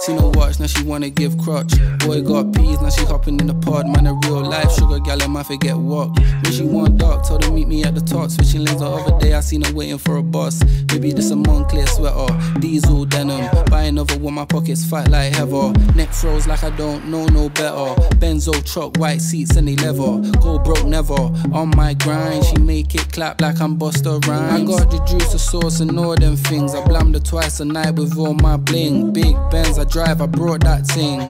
Seen her watch, now she wanna give crutch. Boy got peas, now she hopping in the pod. Man, a real life sugar gal, and my forget what. When she want dark, told her meet me at the top. Switching lanes the other day, I seen her waiting for a bus. Maybe this a Moncler sweater, diesel denim. Another one, my pockets fat like heather. Neck froze like I don't know no better. Benzo truck, white seats and they leather. Go broke never. On my grind, she make it clap like I'm Busta Rhymes. I got the juice, the sauce, and all them things. I blammed her twice a night with all my bling. Big Benz, I drive, I brought that thing.